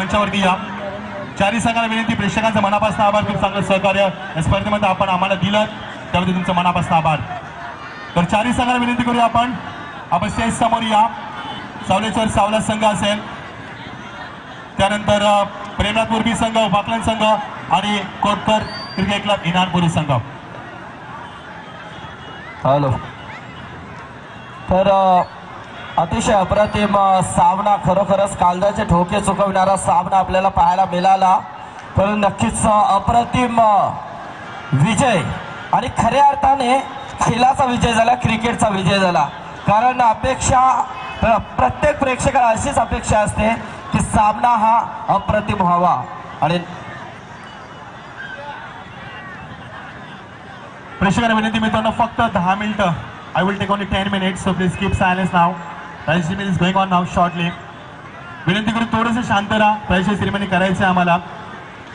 मंचावरती या. चारही संघाला विनंती प्रेक्षकांचं मनापासून आभार खूप चांगलं सहकार्य. या स्पर्धेमध्ये आपण आम्हाला दिलं त्यामध्ये तुमचं मनापासून आभार. तर चारही संघाला विनंती करूया आपण. आपण स्टेज समोर या. सावलेश्वर सावला संघ असेल. त्यानंतर प्रेमनाथ मुरबी संघ वाकलन संघ आणि कोटकर क्रिकेट क्लब इनानपुरी संघ. हॅलो. तर अतिशय अप्रतिम सामना खरोखरच कालदाचे ठोके चुकवणारा सामना आपल्याला पाहायला मिळाला. पण नक्कीच अप्रतिम विजय आणि खऱ्या अर्थाने खेळाचा विजय झाला क्रिकेटचा विजय झाला. कारण अपेक्षा प्रत्येक प्रेक्षकाला अशीच अपेक्षा असते की सामना हा अप्रतिम व्हावा. आणि प्रेक्षकांना विनंती मित्रांनो फक्त दहा मिनिटं. I will take only ten minutes so please keep silence now prize is going on now shortly विनंती करून थोडंसं शांत राहा. प्रायझ सेरेमनी करायची आहे आम्हाला.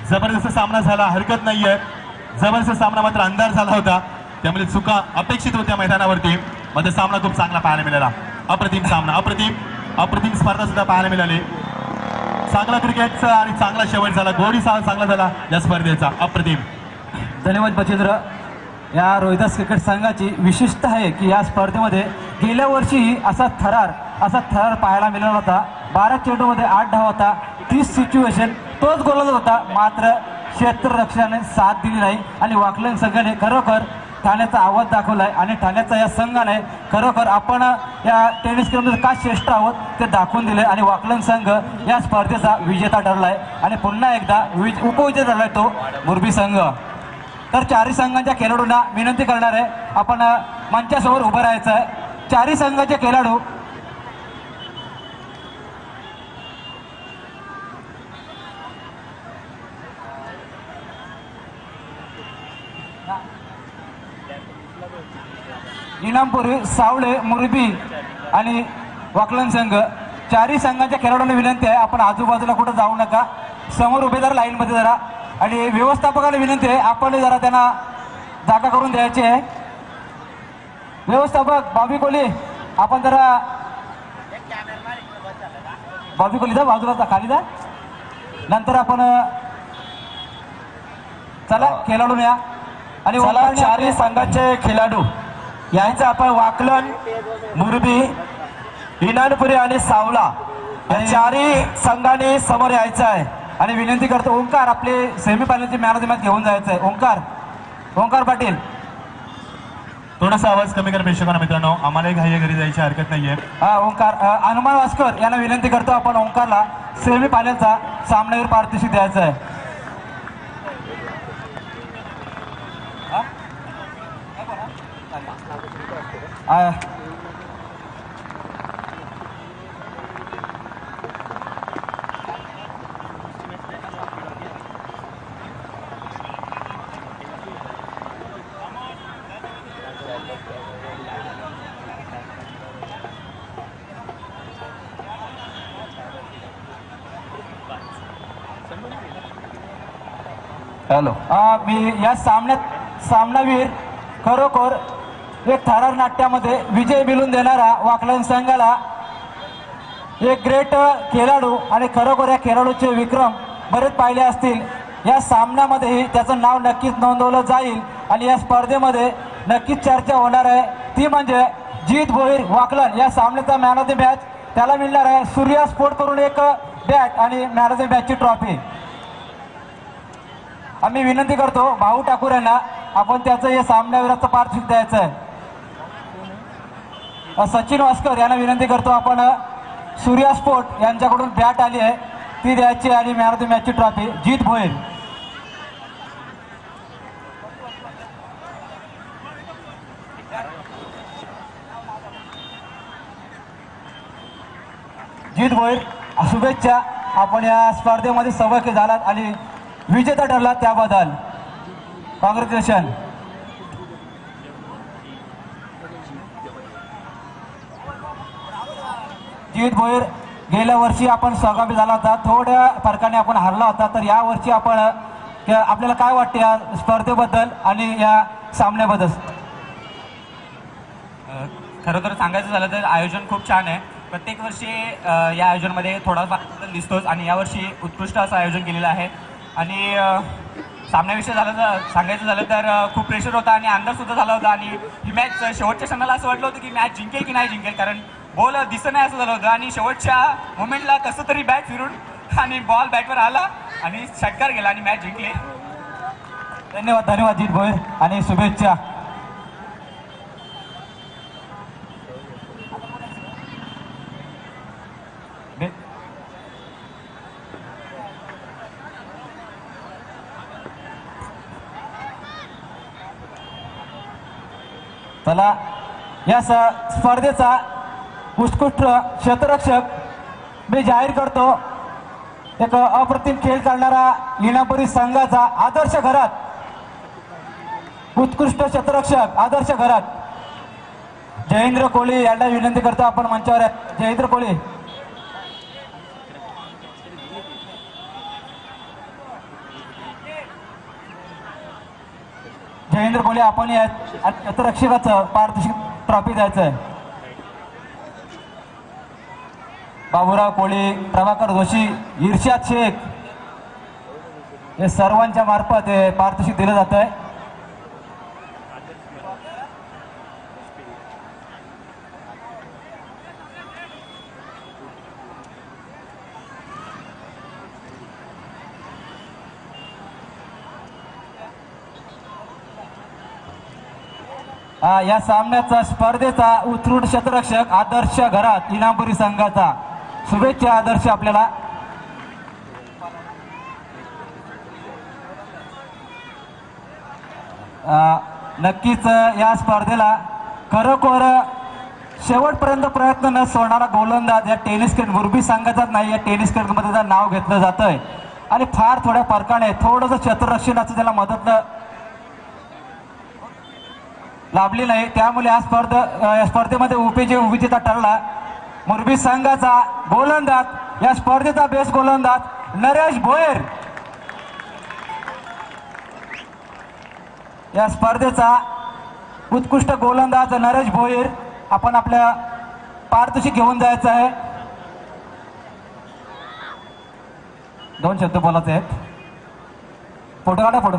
जबरदस्त सामना झाला. हरकत नाहीये. जबरदस्त सामना मात्र अंधार झाला होता. त्यामुळे चुका अपेक्षित होत्या मैदानावरती. मात्र सामना खूप चांगला पाहायला मिळाला. अप्रतिम सामना. अप्रतिम अप्रतिम स्पर्धा सुद्धा पाहायला मिळाली. चांगला क्रिकेटचा आणि चांगला शेवट झाला. गोडी चांगला झाला या स्पर्धेचा. अप्रतिम. धन्यवाद बचेंद्र. या रोहिदास क्रिकेट संघाची विशिष्ट आहे की या स्पर्धेमध्ये गेल्या वर्षीही असा थरार असा थरार पाहायला मिळाला होता. बारा चेंडूमध्ये आठ धाव होता. तीस सिच्युएशन तोच गोलंदाज होता. मात्र क्षेत्ररक्षणाने साथ दिली नाही. आणि वाकलन संघाने खरोखर ठाण्याचा आवाज दाखवलाय. आणि ठाण्याचा या संघाने खरोखर आपण या टेनिस खेळमध्ये का श्रेष्ठ आहोत ते दाखवून दिले आणि वाकलन संघ या स्पर्धेचा विजेता ठरलाय. आणि पुन्हा एकदा विज उपविजेता ठरलाय तो मुरबी संघ. तर चारही संघांच्या खेळाडूंना विनंती करणार आहे. आपण मंचासमोर उभं राहायचं आहे चारही संघाचे खेळाडू इनामपूर्वी सावळे मुरबी आणि वाकलन संघ. चारही संघांच्या खेळाडूंना विनंती आहे आपण आजूबाजूला कुठं जाऊ नका. समोर उभे जरा लाईनमध्ये जरा. आणि व्यवस्थापकाला विनंती आहे आपण जरा त्यांना जागा करून द्यायची आहे. व्यवस्थापक बाबी कोली आपण जरा बाबी कोली जा बाजूला जा खाली जा. नंतर आपण चला खेळाडून या. आणि चारही संघाचे खेळाडू. यांचं आपण वाकलन मुरबी इनानपुरी आणि सावला या चारही संघाने समोर यायचं आहे. आणि विनंती करतो ओंकार आपले सेमीफायनलची मॅन ऑफ द मॅच घेऊन जायचं आहे. ओंकार ओंकार पाटील. थोडासा आवाज कमी करा प्रेक्षकांना मित्रांनो. आम्हालाही घाई घरी जायची हरकत नाहीये. हा ओंकार अ, हनुमान वास्कर यांना विनंती करतो आपण ओंकारला सेमीफायनलचा सामन्यावर पारितोषिक द्यायचं आहे. I, hello. मी या सामन्यात सामनावीर खरोखर एक थरार नाट्यामध्ये विजय मिळवून देणारा वाकलन संघाला एक ग्रेट खेळाडू आणि खरोखर या खेळाडूचे विक्रम बरेच पाहिले असतील. या सामन्यामध्येही त्याचं नाव नक्कीच नोंदवलं जाईल आणि या स्पर्धेमध्ये नक्कीच चर्चा होणार आहे. ती म्हणजे जीत भोईर वाकलन. या सामन्याचा मॅन ऑफ द मॅच त्याला मिळणार आहे सूर्या स्पोर्ट करून एक बॅट आणि मॅन ऑफ द मॅचची ट्रॉफी आम्ही विनंती करतो भाऊ ठाकूर यांना आपण त्याचं या सामन्याविराचं पार्थिव द्यायचं आहे. सचिन वास्कर यांना विनंती करतो आपण सूर्या स्पोर्ट यांच्याकडून बॅट आली आहे. ती द्यायची आणि मॅन ऑफ द मॅचची ट्रॉफी. जीत भोईल जीत भोईर शुभेच्छा. आपण या स्पर्धेमध्ये सहभागी झालात आणि विजेता ठरला त्याबद्दल. कॉंग्रॅच्युलेशन जीत भोईर गेल्या वर्षी आपण सहभागी झाला होता. थोड्या फरकाने आपण हरला होता. तर या वर्षी आपण आपल्याला काय वाटते या स्पर्धेबद्दल आणि या सामन्याबद्दल? खरं तर सांगायचं झालं तर आयोजन खूप छान आहे. प्रत्येक वर्षी या आयोजनामध्ये थोडाफार दिसतोच आणि यावर्षी उत्कृष्ट असं आयोजन केलेलं आहे. आणि सामन्याविषयी झालं तर सांगायचं झालं तर खूप प्रेशर होता आणि अंदाजसुद्धा झाला होता. आणि ही मॅच शेवटच्या क्षणाला असं वाटलं होतं की मॅच जिंकेल की नाही जिंकेल. कारण बॉल दिसत नाही असं झालं होतं. आणि शेवटच्या मोमेंटला कसं तरी बॅट फिरून आणि बॉल बॅटवर आला आणि षटकार गेला आणि मॅच जिंकली. धन्यवाद धन्यवाद जित भोईर आणि शुभेच्छा. चला या स- स्पर्धेचा उत्कृष्ट क्षेत्ररक्षक मी जाहीर करतो एक अप्रतिम खेळ करणारा इनापुरी संघाचा आदर्श घरात उत्कृष्ट क्षेत्ररक्षक आदर्श घरात जयेंद्र कोळी यांना विनंती करतो आपण मंचावर. जयेंद्र कोळी. जयेंद्र कोळी आपण या क्षेत्ररक्षकाचं पारितोषिक ट्रॉफी द्यायचं आहे बाबूराव कोळी प्रभाकर जोशी इर्शाद शेख हे सर्वांच्या मार्फत हे पारितोषिक दिलं जात आहे या सामन्याचा स्पर्धेचा उत्कृष्ट शतरक्षक आदर्श घरात इनामपुरी संघाचा. शुभेच्छा आदर्श आपल्याला. नक्कीच या स्पर्धेला खरोखर शेवटपर्यंत प्रयत्न न सोडणारा गोलंदाज या टेनिस खेळ मुरबी संघाचाच नाही या टेनिस खेळमध्ये त्याचं नाव घेतलं जातंय. आणि फार थोड्या फरकाने थोडंसं क्षेत्ररक्षणाचं त्याला मदत लाभली नाही त्यामुळे या स्पर्धा या स्पर्धेमध्ये उपविजय विजेता ठरला मुरबी संघाचा गोलंदाज या स्पर्धेचा बेस्ट गोलंदाज नरेश भोयर. या स्पर्धेचा उत्कृष्ट गोलंदाज नरेश भोईर आपण आपल्या पारदर्शी घेऊन जायचं आहे. दोन शब्द बोलायचे आहेत. फोटो काढा फोटो.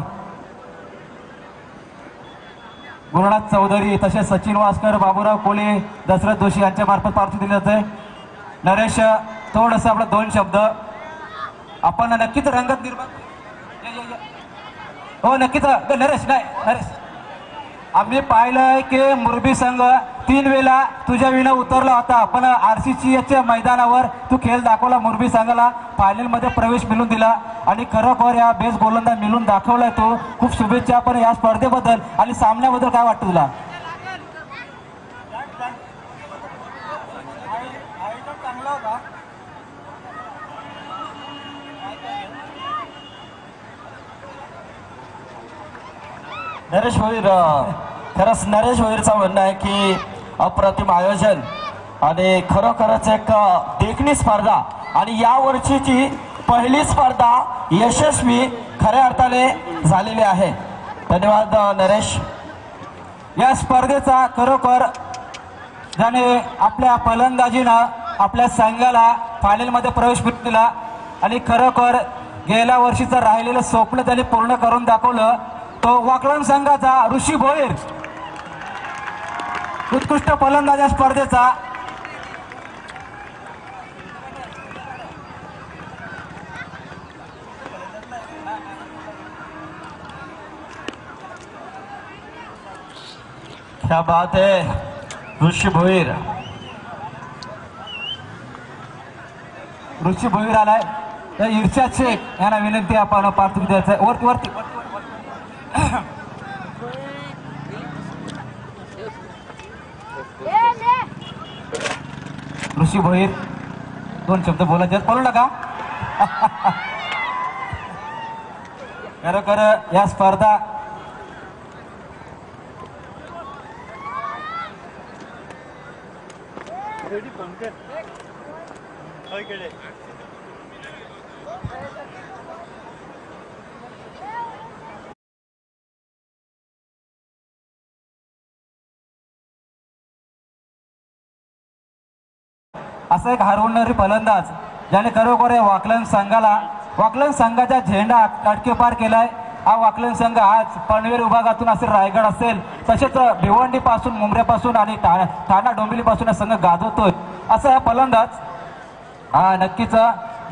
गुरुनाथ चौधरी तसेच सचिन वासकर बाबूराव कोले दशरथ जोशी यांच्या मार्फत पार्थिव दिले जाते नरेश थोडंसं आपलं दोन शब्द. आपण नक्कीच रंगत निर्माण हो नक्कीच. नरेश नाही नरेश. आम्ही पाहिलं आहे की मुरबी संघ तीन वेळा तुझ्या विना उतरला होता पण आर सी सी एच्या मैदानावर तू खेळ दाखवला मुरबी संघाला. फायनलमध्ये प्रवेश मिळून दिला. आणि खरोखर या बेस गोलंदाज मिळून दाखवलाय तो. खूप शुभेच्छा पण या स्पर्धेबद्दल आणि सामन्याबद्दल काय वाटतं तुला? नरेश भोईर खरंच नरेश भोईरचं म्हणणं आहे की अप्रतिम आयोजन आणि खरोखरच एक देखणी स्पर्धा आणि या वर्षीची पहिली स्पर्धा यशस्वी खऱ्या अर्थाने झालेली आहे. धन्यवाद नरेश. या स्पर्धेचा खरोखर ज्याने आपल्या फलंदाजीनं आपल्या संघाला फायनलमध्ये प्रवेश भेट दिला आणि खरोखर गेल्या वर्षीचं राहिलेलं स्वप्न त्याने पूर्ण करून दाखवलं तो वाकळण संघाचा ऋषी भोईर. उत्कृष्ट फलंदाजा स्पर्धेचा. क्या बात है ऋषी भोईर. ऋषी भोईर आलाय. तर इर्षाद शेख यांना विनंती आपण पार्थिव द्यायचं वरती वरती. ऋषी भोईर दोन शब्द बोलायचे बोलू नका. खरोखर या स्पर्धा Okay, असा एक हरवणारी फलंदाज ज्याने खरोखर या वाकलन संघाला वाकलन संघाचा झेंडा काटके पार केलाय. हा वाकलन संघ आज पनवेल विभागातून असेल रायगड असेल तसेच भिवंडीपासून मुंबऱ्यापासून आणि ठा ठाणा डोंबिवलीपासून हा संघ गाजवतोय. असा हा फलंदाज हा नक्कीच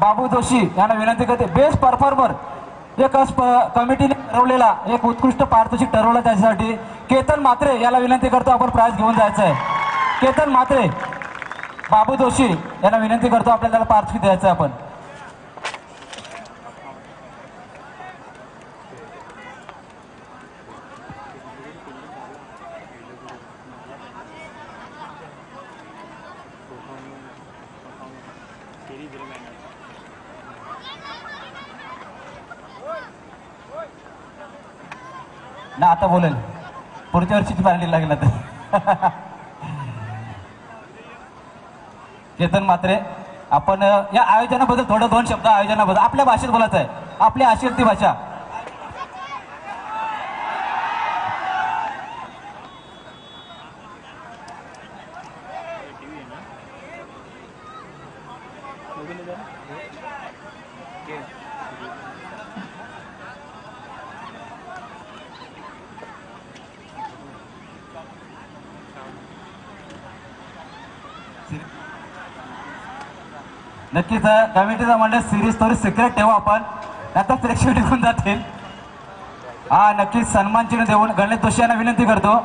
बाबू जोशी यांना विनंती करते. बेस्ट परफॉर्मर एक कमिटीने ठरवलेला एक उत्कृष्ट पारितोषिक ठरवलं त्याच्यासाठी. केतन मात्रे याला विनंती करतो आपण प्राईज घेऊन जायचं आहे केतन मात्रे बाबू जोशी यांना विनंती करतो आपल्याला त्याला पारितोषिक द्यायचं आपण. ना आता बोलेल. पुढच्या वर्षीची पार्टी लागेल तर चेतन मात्रे आपण या आयोजनाबद्दल थोडं दोन शब्द आयोजनाबद्दल. आपल्या भाषेत बोलायचं आहे आपली आशीर्ती भाषा. नक्कीच कमिटीचा म्हणलं सिरीज थोडी सिक्रेट ठेवू आपण. आता प्रेक्षक निघून जातील. हा नक्कीच सन्मान चिन्ह देऊन गणेश जोशी यांना विनंती करतो.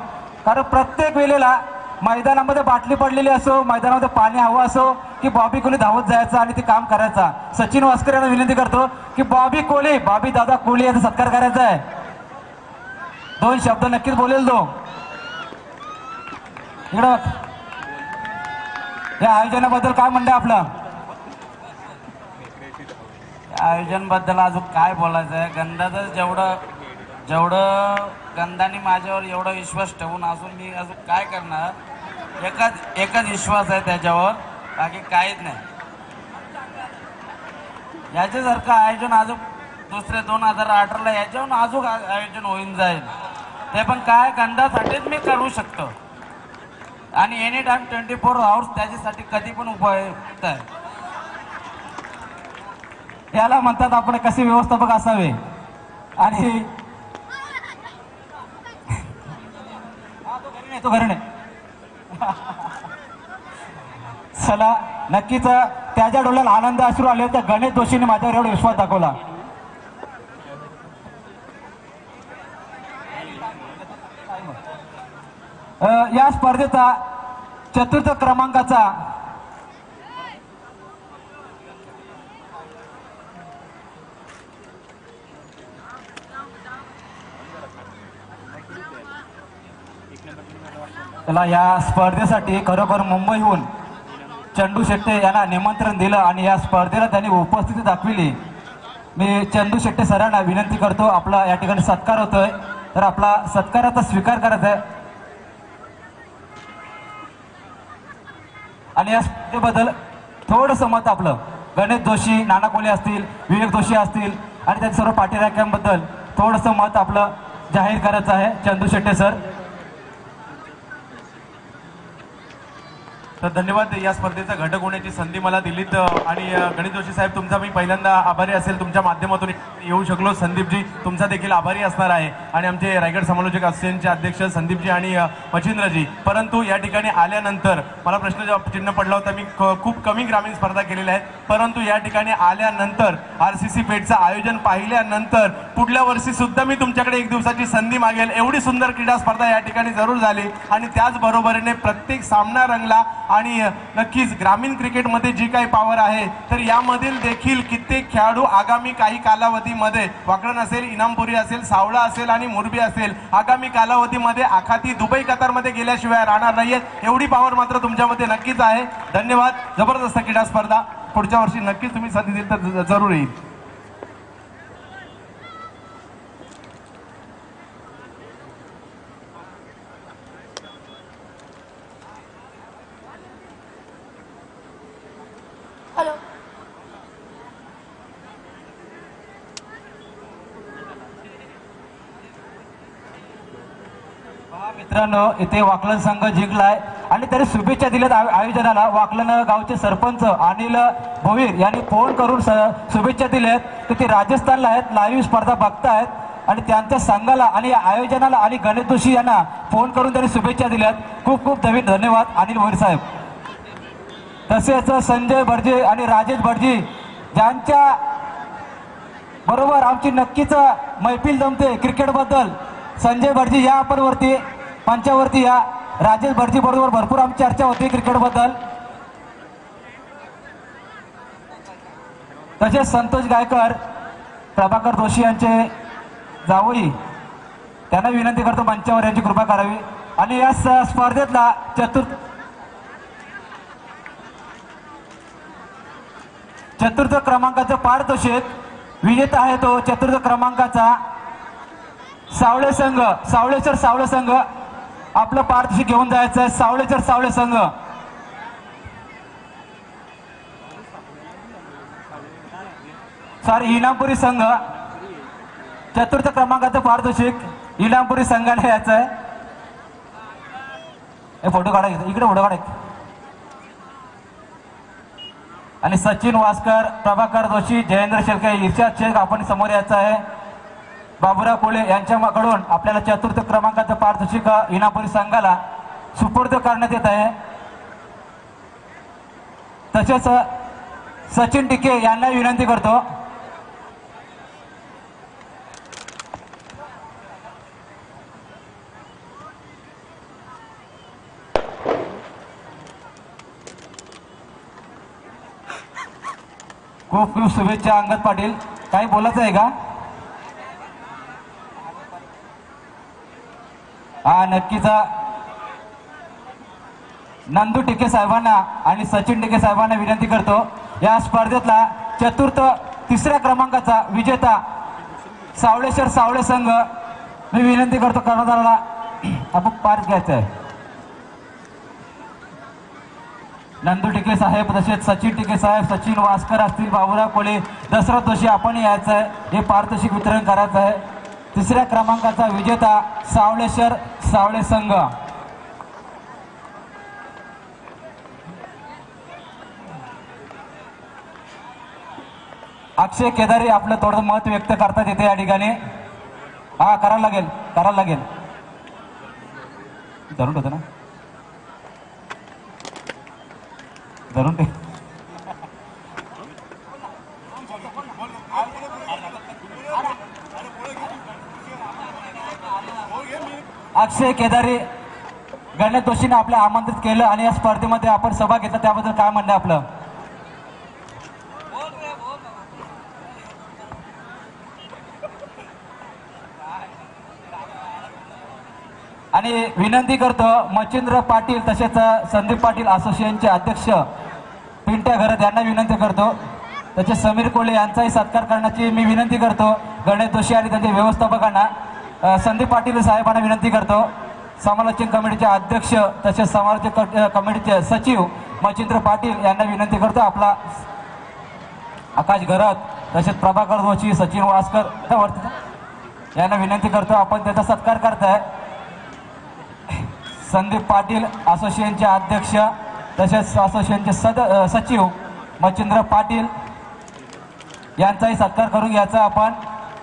कारण प्रत्येक वेळेला मैदानामध्ये बाटली पडलेली असो मैदानामध्ये पाणी हवं असो की बॉबी कोहली धावत जायचं आणि ते काम करायचा. सचिन वास्कर यांना विनंती करतो की बॉबी कोहली बॉबी दादा कोहली याचा सत्कार करायचा आहे. दोन शब्द नक्कीच बोलेल तो. इकडं या आयोजनाबद्दल काय म्हणणं आपलं? आयोजनबद्दल अजून काय बोलायचं आहे? गंधाचं जेवढं जेवढं गंधाने माझ्यावर एवढा विश्वास ठेवून असून मी अजून काय करणार? एकच एकच विश्वास आहे त्याच्यावर बाकी काहीच नाही. याच्यासारखं आयोजन अजून दुसरे दोन हजार अठराला याच्याहून अजून आयोजन होऊन जाईल. ते पण काय गंधासाठीच मी करू शकतो. आणि any time twenty four hours त्याच्यासाठी कधी पण उपयुक्त आहे. याला म्हणतात आपण कसे व्यवस्थापक असावे? आणि तो घरी नाही, चला नक्कीच त्याच्या डोळ्याला आनंद अश्रू आले तर गणेश जोशीने माझ्यावर एवढा विश्वास दाखवला. या स्पर्धेचा चतुर्थ क्रमांकाचा त्याला या स्पर्धेसाठी खरोखर मुंबईहून चंदू शेट्टे यांना निमंत्रण दिलं आणि या स्पर्धेला त्यांनी उपस्थिती दाखविली. मी चंदू शेट्टे सरांना विनंती करतो आपला या ठिकाणी सत्कार होतोय. तर आपला सत्काराचा स्वीकार करत आहे. आणि या स्पर्धेबद्दल थोडंसं मत आपलं. गणेश जोशी नाना कोले असतील विवेक जोशी असतील आणि त्यांच्या सर्व पाठीराख्यांबद्दल थोडंसं मत आपलं जाहीर करायचं आहे. चंदू शेट्टे सर तर धन्यवाद या स्पर्धेचा घटक होण्याची संधी मला दिलीत. आणि गणित गणेश जोशी साहेब तुमचा मी पहिल्यांदा आभारी असेल. तुमच्या माध्यमातून येऊ शकलो. संदीपजी तुमचा देखील आभारी असणार आहे. आणि आमचे रायगड समालोचक असोसिएशनचे अध्यक्ष संदीपजी आणि मचिंद्रजी मच्छिंद्रजी. परंतु या ठिकाणी आल्यानंतर मला प्रश्न जेव्हा चिन्ह पडला होता. मी खूप कमी ग्रामीण स्पर्धा केलेल्या आहेत. परंतु या ठिकाणी आल्यानंतर आर सी सी पेटचं आयोजन पाहिल्यानंतर पुढल्या वर्षी सुद्धा मी तुमच्याकडे एक दिवसाची संधी मागेल. एवढी सुंदर क्रीडा स्पर्धा या ठिकाणी जरूर झाली. आणि त्याचबरोबरीने प्रत्येक सामना रंगला आणि नक्कीच ग्रामीण क्रिकेटमध्ये जी काही पॉवर आहे तर यामधील देखील कित्येक खेळाडू आगामी काही कालावधीमध्ये वाकडण असेल इनामपुरी असेल सावळा असेल आणि मुरबी असेल आगामी कालावधीमध्ये आखाती दुबई कतारमध्ये गेल्याशिवाय राहणार नाहीयेत. एवढी पॉवर मात्र तुमच्यामध्ये नक्कीच आहे. धन्यवाद. जबरदस्त क्रीडा स्पर्धा. पुढच्या वर्षी नक्कीच तुम्ही संधी दिली तर ज- जरूर येईल हॅलो मित्रांनो इथे वाकलन संघ जिंकलाय. आणि तरी शुभेच्छा दिल्यात आयोजनाला. वाकलन गावचे सरपंच अनिल भोवीर यांनी फोन करून शुभेच्छा दिल्यात. तर ते राजस्थानला आहेत लाईव्ह स्पर्धा बघतायत. आणि त्यांच्या संघाला आणि आयोजनाला आणि गणेश जोशी यांना फोन करून त्यांनी शुभेच्छा दिल्यात. खूप खूप नवीन धन्यवाद अनिल भोईर साहेब. तसेच संजय भटजी आणि राजेश भटजी ज्यांच्या बरोबर आमची नक्कीच मैफिल जमते क्रिकेटबद्दल. संजय भटजी या आपण मंचावरती या राजेश भटजी बरोबर भरपूर आमची चर्चा होती क्रिकेटबद्दल. तसेच संतोष गायकर प्रभाकर जोशी यांचे जावई त्यांना विनंती करतो मंचावर यांची कृपा करावी. आणि या स्पर्धेतला चतुर्थ चतुर्थ क्रमांकाचं पारितोषिक विजेता आहे तो चतुर्थ क्रमांकाचा सावळे संघ सावळेश्वर सावळे संघ. आपलं पारदर्शी घेऊन जायचं आहे सावळेश्वर सावळे संघ. सॉरी इनामपुरी संघ. चतुर्थ क्रमांकाचं पारितोषिक इनामपुरी संघाने यायचं आहे हे फोटो काढा इकडे फोटो काढा आणि सचिन वास्कर प्रभाकर जोशी जयेंद्र शेळके इर्षाद शेख आपण समोर यायचं आहे बाबुराव कोळे यांच्याकडून आपल्याला चतुर्थ क्रमांकाचं पारितोषिक इनापुरी संघाला सुपूर्द करण्यात येत आहे. तसेच सचिन टिके यांना विनंती करतो. खूप खूप शुभेच्छा अंगद पाटील. काही बोलायचं आहे का? हा नक्कीच. नंदू टिके साहेबांना आणि सचिन टिके साहेबांना विनंती करतो या स्पर्धेतला चतुर्थ तिसऱ्या क्रमांकाचा विजेता सावळेश्वर सावळे संघ. मी विनंती करतो कर्णधाराला आपण पार घ्यायचं आहे. नंदू टिके साहेब तसेच सचिन टिके साहेब सचिन वास्कर असतील बाबुराव कोळी दसरा जोशी आपण यायचं आहे. हे पारितोषिक वितरण करायचं आहे. तिसऱ्या क्रमांकाचा विजेता सावळेश्वर सावळे संघ. अक्षय केदारी आपलं थोडं मत व्यक्त करतात येते या ठिकाणी. हा करायला लागेल करायला लागेल. धरून होतं ना? धरून अक्षय केदारी गणेश जोशीने आपल्या आमंत्रित केलं आणि या स्पर्धेमध्ये आपण सभा घेतला. त्याबद्दल काय म्हणणं आपलं? आणि विनंती करतो मच्छिंद्र पाटील तसेच संदीप पाटील असोसिएशनचे अध्यक्ष पिंट्या घरत यांना विनंती करतो. तसेच समीर कोळे यांचाही सत्कार करण्याची मी विनंती करतो. गणेश जोशी आणि त्यांच्या व्यवस्थापकांना. संदीप पाटील साहेबांना विनंती करतो. समालोचन कमिटीचे अध्यक्ष तसेच समालोचन कमिटीचे सचिव मच्छिंद्र पाटील यांना विनंती करतो. आपला आकाश घरत तसेच प्रभाकर जोशी सचिन वास्कर यांना विनंती करतो. आपण त्याचा सत्कार करताय. संदीप पाटील असोसिएशनचे अध्यक्ष तसेच असोसिएशनचे सद सचिव मच्छिंद्र पाटील यांचाही सत्कार करून घ्यायचा आपण.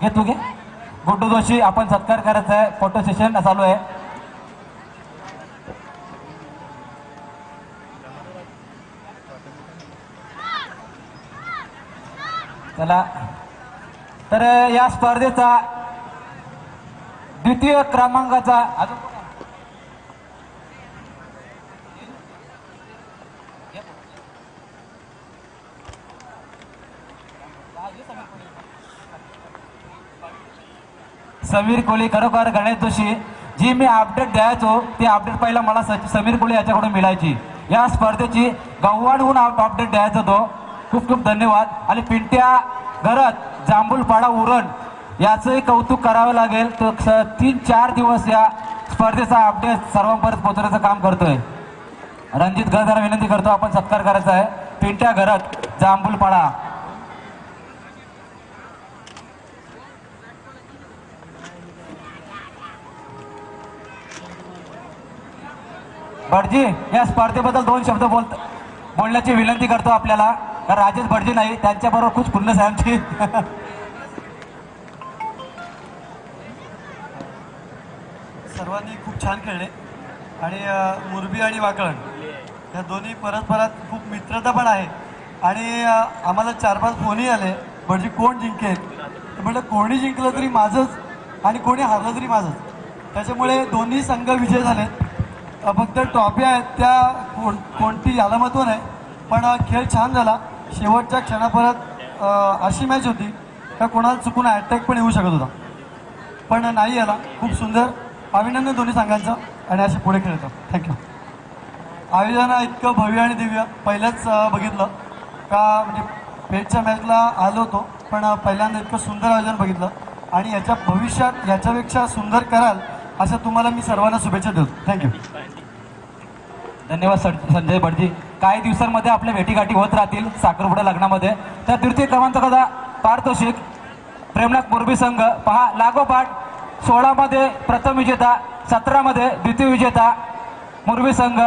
घेतो घे. गुड्डू जोशी आपण सत्कार करायचा आहे. फोटो सेशन चालू आहे. चला. तर या स्पर्धेचा द्वितीय क्रमांकाचा अजून समीर कोळी खरोखर गणेश जोशी जी मी अपडेट द्यायचो ती अपडेट पहिला मला स- समीर कोळी याच्याकडून मिळायची. या स्पर्धेची गव्हाणहून अपडेट द्यायचा तो. खूप खूप धन्यवाद. आणि पिंट्या घरात जांभूलपाडा उरण याचंही कौतुक करावं लागेल. तो स- तीन चार दिवस या स्पर्धेचा अपडेट सर्वांपर्यंत पोहोचवण्याचं काम करतोय. रणजित गरदार विनंती करतो आपण सत्कार करायचा आहे. पिंट्या घरात जांभूलपाडा. भटजी या स्पर्धेबद्दल दोन शब्द बोल बोलण्याची विनंती करतो आपल्याला. कारण राजेश भटजी नाही त्यांच्याबरोबर खूप पुण्य साहेबची आमची. सर्वांनी खूप छान खेळले. आणि मुरबी आणि वाकळण या दोन्ही परस्परात खूप मित्रता पण आहे. आणि आम्हाला चार पाच फोनही आले. भटजी कोण जिंकेल? म्हटलं कोणी जिंकलं तरी माझंच आणि कोणी हारलं तरी माझंच. त्याच्यामुळे दोन्ही संघ विजय झाले फक्त ट्रॉफी आहेत त्या कोण कोणती याला महत्त्व नाही पण खेळ छान झाला. शेवटच्या क्षणापर्यंत अशी मॅच होती. का कोणाला चुकून अटॅक पण येऊ शकत होता. पण नाही आला. खूप सुंदर. अभिनंदन दोन्ही संघांचं. आणि असे पुढे खेळतो. थँक्यू आयोजन इतकं भव्य आणि दिव्य. पहिलंच बघितलं. का म्हणजे पेटच्या मॅचला आलो होतो. पण पहिल्यांदा इतकं सुंदर आयोजन बघितलं. आणि याच्या भविष्यात याच्यापेक्षा सुंदर कराल असं तुम्हाला मी सर्वांना शुभेच्छा देतो. थँक्यू धन्यवाद सं- संजय भटजी. काही दिवसांमध्ये आपल्या भेटीगाठी होत राहतील साखरपुडा लग्नामध्ये. तर तृतीय क्रमांकाचा पारितोषिक प्रेमनाथ मुरबी संघ. पहा लागोपाठ सोळामध्ये प्रथम विजेता सतरामध्ये द्वितीय विजेता मुरबी संघ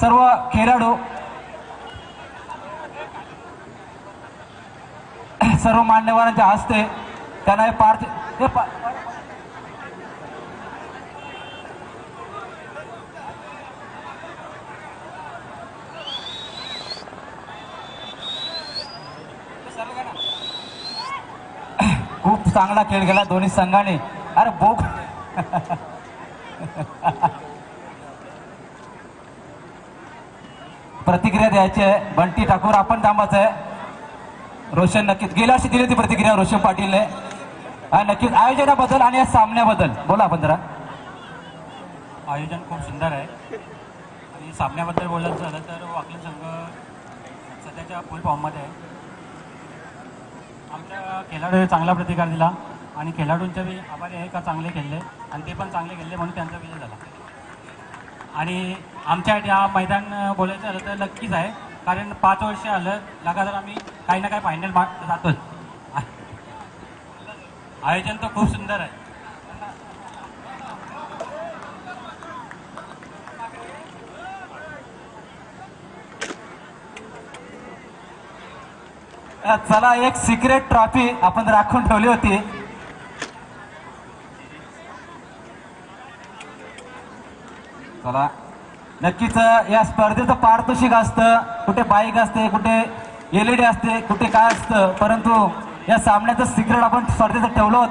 सर्व खेळाडू सर्व मान्यवरांच्या हस्ते त्यांना हे पार्थ चांगला खेळ केला दोन्ही संघाने. अरे बोक. प्रतिक्रिया द्यायची आहे. बंटी ठाकूर आपण थांबायचं आहे. रोशन नक्कीच गेल्या वर्षी दिली ती प्रतिक्रिया रोशन पाटीलने. हा नक्कीच आयोजनाबद्दल आणि या सामन्याबद्दल. बोला आपण जरा. आयोजन खूप सुंदर आहे. आणि सामन्याबद्दल बोलायचं झालं तर वाकलन संघ सध्याच्या फुल फॉर्ममध्ये आहे. आमच्या खेळाडूने चांगला प्रतिकार दिला आणि खेळाडूंचे बी आभारी आहे का चांगले खेळले आणि ते पण चांगले खेळले म्हणून त्यांचा विजय झाला. आणि आमच्या या मैदान बोलायचं झालं तर नक्कीच आहे. कारण पाच वर्ष आलं लगातार आम्ही काही ना काही फायनल मार्क जातोच आयोजन तर खूप सुंदर आहे. चला एक सिक्रेट ट्रॉफी आपण राखून ठेवली होती. चला. नक्कीच या स्पर्धेचं पारितोषिक असतं. कुठे बाईक असते कुठे एलईडी असते कुठे काय असतं. परंतु या सामन्याचं सिक्रेट आपण स्पर्धेचं ठेवलं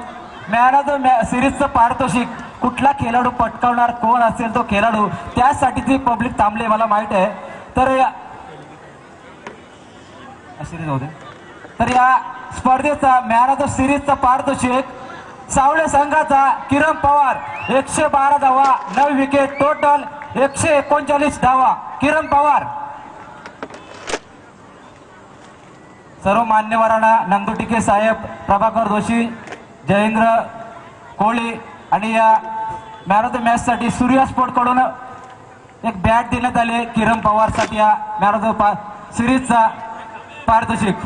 मॅन ऑफ द सिरीजचं पारितोषिक. कुठला खेळाडू पटकावणार कोण असेल तो खेळाडू त्यासाठी ती पब्लिक थांबली मला माहीत आहे. तर या सिरीज होते तर या स्पर्धेचा मॅन ऑफ द सिरीजचा पारितोषिक सावळे संघाचा किरण पवार एकशे बारा धावा नऊ विकेट टोटल एकशे एकोणचाळीस धावा. किरण पवार. सर्व मान्यवरांना नंदुटिके साहेब प्रभाकर जोशी जयेंद्र कोळी आणि या मॅन ऑफ द मॅच साठी सूर्या स्पोर्टकडून एक बॅट देण्यात आले किरण पवारसाठी या मॅन ऑफ द सिरीजचा पारितोषिक.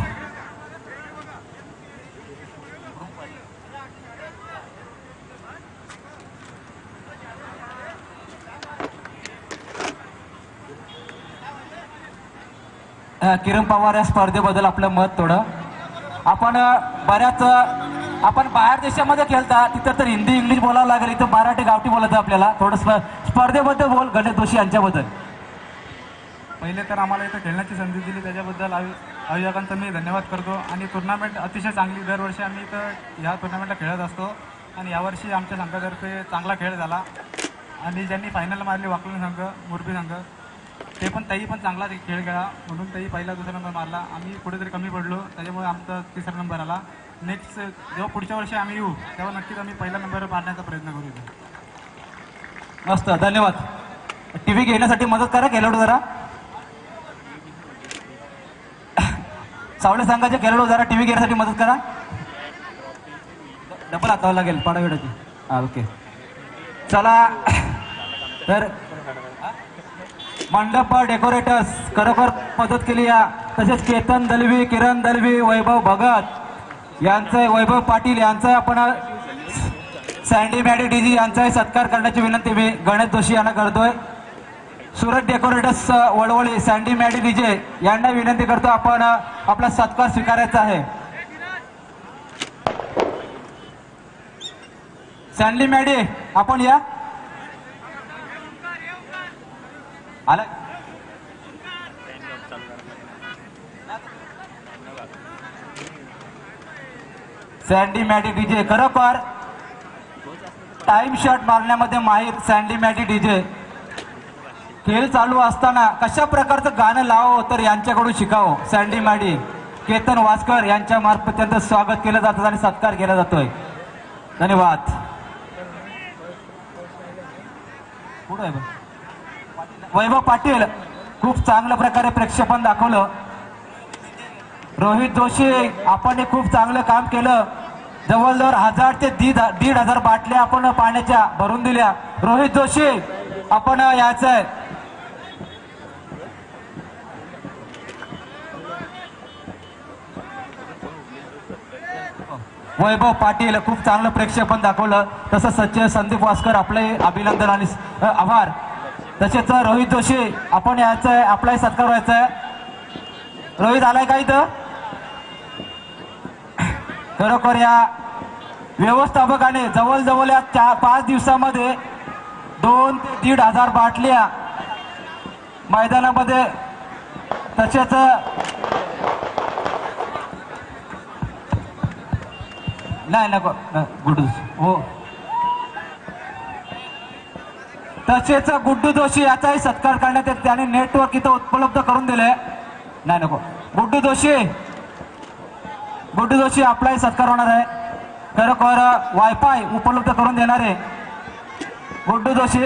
किरण पवार या स्पर्धेबद्दल आपलं मत थोडं. आपण बऱ्याच आपण बाहेर देशामध्ये खेळता तिथं तर हिंदी इंग्लिश बोलावं लागेल इथं मराठी गावठी बोलायचं आपल्याला. थोडं स्प- स्पर्धेबद्दल बोल गणेश जोशी यांच्याबद्दल. पहिले तर आम्हाला इथं खेळण्याची संधी दिली त्याच्याबद्दल आयो आयोजकांचा मी धन्यवाद करतो. आणि टुर्नामेंट अतिशय चांगली दरवर्षी आम्ही इथं ह्या टुर्नामेंटला खेळत असतो. आणि यावर्षी आमच्या संघातर्फे चांगला खेळ झाला. आणि ज्यांनी फायनल मारली वाकलून संघ मुरबी संघ ते पण ताई पण चांगला खेळ खेळा म्हणून ताई पहिला दुसरा नंबर मारला. आम्ही कुठेतरी कमी पडलो त्याच्यामुळे आमचा तिसरा नंबर आला. नेक्स्ट जेव्हा पुढच्या वर्षी आम्ही येऊ तेव्हा नक्कीच आम्ही पहिला नंबर मारण्याचा प्रयत्न करू मस्त. धन्यवाद. टी व्ही घेण्यासाठी मदत करा खेळाडू जरा. सावळे संघाचे खेळाडू जरा टी व्ही घेण्यासाठी मदत करा. डबल हातावं लागेल पाडावेडाची हां ओके चला. तर मंडप डेकोरेटर्स खरोखर मदत केली या. तसेच केतन दलवी किरण दलवी वैभव भगत यांचं वैभव पाटील यांचं आपण सँडी मॅडी डीजी यांचाही सत्कार करण्याची विनंती मी गणेश जोशी यांना करतोय. सुरत डेकोरेटर्स वळवळी सँडी मॅडी डीजे यांना विनंती करतो आपण आपला सत्कार स्वीकारायचा आहे. सँडी मॅडी आपण या. आला? सँडी मॅडी डीजे खरोखर? टाइम शॉट मारण्यामध्ये माहीर सँडी मॅडी डीजे खेळ चालू असताना कशा प्रकारचं गाणं लावावं तर यांच्याकडून शिकावं? सँडी मॅडी केतन वासकर यांच्या मार्फत त्यांचं स्वागत केलं जातं आणि सत्कार केला जातोय. धन्यवाद. पुढे आहे वैभव पाटील खूप चांगल्या प्रकारे प्रेक्षेपण दाखवलं. रोहित जोशी आपण खूप चांगलं काम केलं. जवळजवळ हजार ते दीड दीड हजार बाटल्या आपण पाण्याच्या भरून दिल्या. रोहित जोशी आपण यायचंय वैभव पाटील खूप चांगलं प्रेक्षेपण दाखवलं. तसं सचिन संदीप वासकर आपले अभिनंदन आणि आभार. तसेच रोहित जोशी आपण यायचंय आपलाही सत्कार व्हायचाय रोहित आलाय का इथं? खरोखर या व्यवस्थापकाने जवळजवळ या चार पाच दिवसामध्ये दोन ते दीड हजार बाटल्या मैदानामध्ये तसेच नाही नको गुड हो. तसेच गुड्डू जोशी याचाही सत्कार करण्यात येत. त्याने नेटवर्क इथं उपलब्ध करून दिले नाही नको. गुड्डू जोशी. गुड्डू जोशी आपलाही सत्कार होणार आहे. खरोखर वायफाय उपलब्ध करून देणारे गुड्डू जोशी.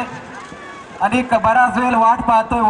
आणि बराच वेळ वाट पाहतोय.